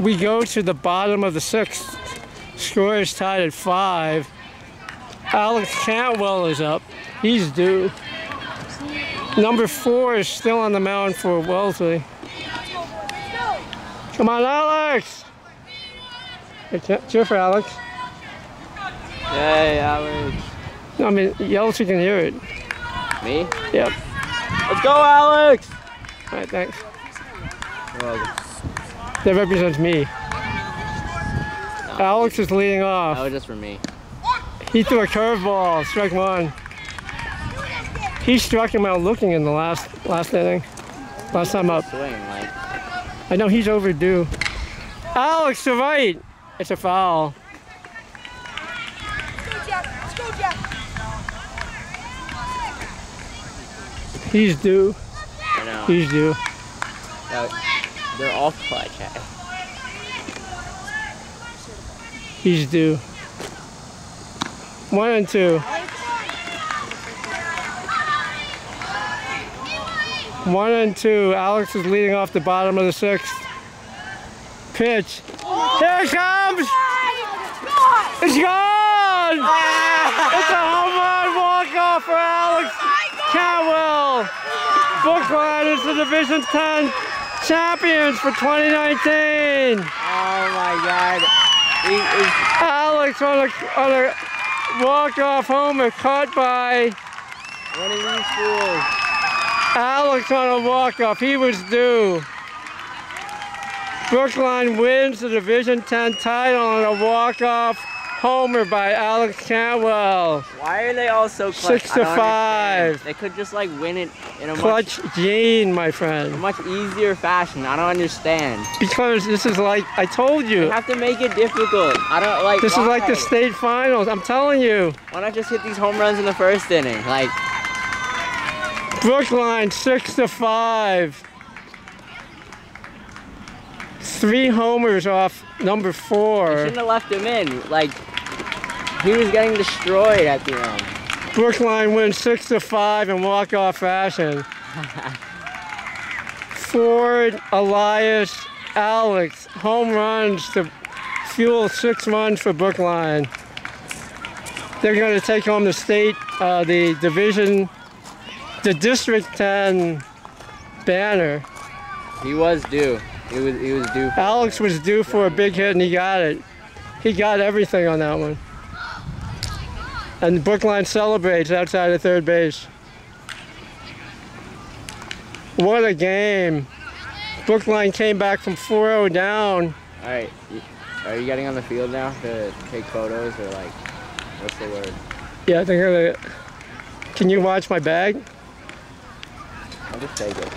we go to the bottom of the sixth. Score is tied at five. Alex Cantwell is up. He's due. Number four is still on the mound for Wellesley. Come on, Alex! Cheer for Alex. Hey, Alex. No, I mean, you can hear it. Me? Yep. Let's go, Alex! All right, thanks. That represents me. Alex is leading off. That off. was just for me. He threw a curveball, strike one. He struck him out looking in the last last inning. Last time up. Swing, like, I know he's overdue. Alex to right. It's a foul. Let's go, Jeff. Let's go, Jeff. He's due. He's due. They're all clutch. He's due. One and two. One and two. Alex is leading off the bottom of the sixth. Pitch. Here it comes! It's gone! It's a home run walk-off for Alex Cantwell. Brookline is the Division 10 champions for 2019. Oh my god. He is, Alex on a, on a walk-off homer caught by one of these fools. Alex on a walk-off. He was due. Brookline wins the Division 10 title on a walk-off homer by Alex Cantwell. Why are they all so clutch? Six to five. They could just like win it in a Clutch Gene, my much, friend. much easier fashion. I don't understand. Because this is like, I told You you, have to make it difficult. I don't like. this is like the state finals. I'm telling you. Why not just hit these home runs in the first inning? Like, Brookline six to five. Three homers off number you four. shouldn't have left him in. Like, he was getting destroyed at the end. Brookline wins six to five in walk-off fashion. Ford, Elias, Alex, home runs to fuel six runs for Brookline. They're going to take home the state, uh, the division, the District 10 banner. He was due. He was he was due. For Alex was due for a big hit and he got it. He got everything on that one. And Brookline celebrates outside of third base. What a game. Brookline came back from 4-0 down. All right. Are you getting on the field now to take photos or like, what's the word? Yeah, I think I'm gonna... Can you watch my bag? I'll just take it.